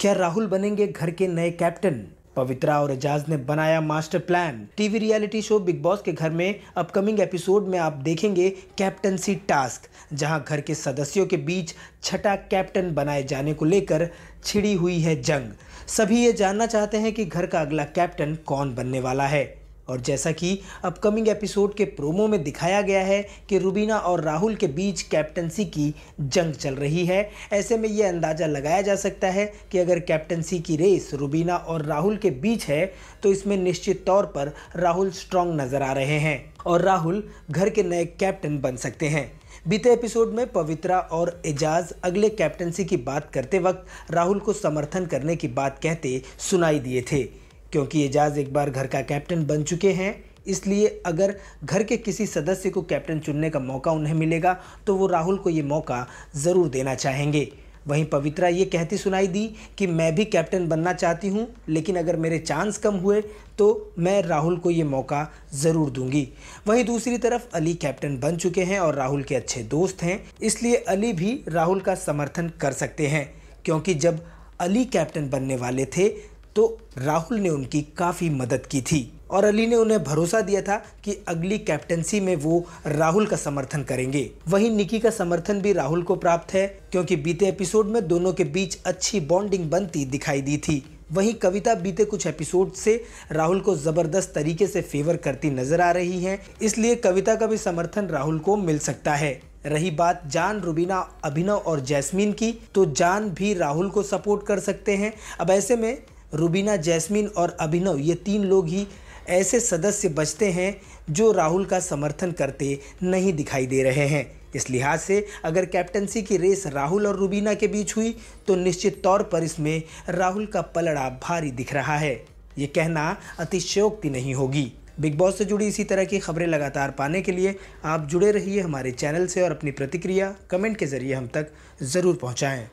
क्या राहुल बनेंगे घर के नए कैप्टन? पवित्रा और एजाज ने बनाया master plan. TV reality show Bigg Boss के घर में अपकमिंग एपिसोड में आप देखेंगे कैप्टनसी टास्क, जहाँ घर के सदस्यों के बीच छठा कैप्टन बनाए जाने को लेकर छिड़ी हुई है जंग। सभी ये जानना चाहते हैं कि घर का अगला कैप्टन कौन बनने वाला है। और जैसा कि अपकमिंग एपिसोड के प्रोमो में दिखाया गया है कि रुबीना और राहुल के बीच कैप्टनसी की जंग चल रही है। ऐसे में ये अंदाज़ा लगाया जा सकता है कि अगर कैप्टनसी की रेस रुबीना और राहुल के बीच है तो इसमें निश्चित तौर पर राहुल स्ट्रांग नज़र आ रहे हैं और राहुल घर के नए कैप्टन बन सकते हैं। बीते एपिसोड में पवित्रा और एजाज अगले कैप्टनसी की बात करते वक्त राहुल को समर्थन करने की बात कहते सुनाई दिए थे। क्योंकि एजाज एक बार घर का कैप्टन बन चुके हैं। इसलिए अगर घर के किसी सदस्य को कैप्टन चुनने का मौका उन्हें मिलेगा तो वो राहुल को ये मौका ज़रूर देना चाहेंगे। वहीं पवित्रा ये कहती सुनाई दी कि मैं भी कैप्टन बनना चाहती हूँ, लेकिन अगर मेरे चांस कम हुए तो मैं राहुल को ये मौका ज़रूर दूँगी। वहीं दूसरी तरफ़ अली कैप्टन बन चुके हैं और राहुल के अच्छे दोस्त हैं, इसलिए अली भी राहुल का समर्थन कर सकते हैं, क्योंकि जब अली कैप्टन बनने वाले थे तो राहुल ने उनकी काफ़ी मदद की थी और अली ने उन्हें भरोसा दिया था कि अगली कैप्टनसी में वो राहुल का समर्थन करेंगे। वहीं निकी का समर्थन भी राहुल को प्राप्त है, क्योंकि बीते एपिसोड में दोनों के बीच अच्छी बॉन्डिंग बनती दिखाई दी थी। वहीं कविता बीते कुछ एपिसोड से राहुल को ज़बरदस्त तरीके से फेवर करती नज़र आ रही हैं, इसलिए कविता का भी समर्थन राहुल को मिल सकता है। रही बात जान, रुबीना, अभिनव और जैस्मीन की तो जान भी राहुल को सपोर्ट कर सकते हैं। अब ऐसे में रुबीना, जैस्मिन और अभिनव, ये तीन लोग ही ऐसे सदस्य बचते हैं जो राहुल का समर्थन करते नहीं दिखाई दे रहे हैं। इस लिहाज से अगर कैप्टनसी की रेस राहुल और रुबीना के बीच हुई तो निश्चित तौर पर इसमें राहुल का पलड़ा भारी दिख रहा है। ये कहना अतिशयोक्ति नहीं होगी। बिग बॉस से जुड़ी इसी तरह की खबरें लगातार पाने के लिए आप जुड़े रहिए हमारे चैनल से और अपनी प्रतिक्रिया कमेंट के ज़रिए हम तक ज़रूर पहुँचाएँ।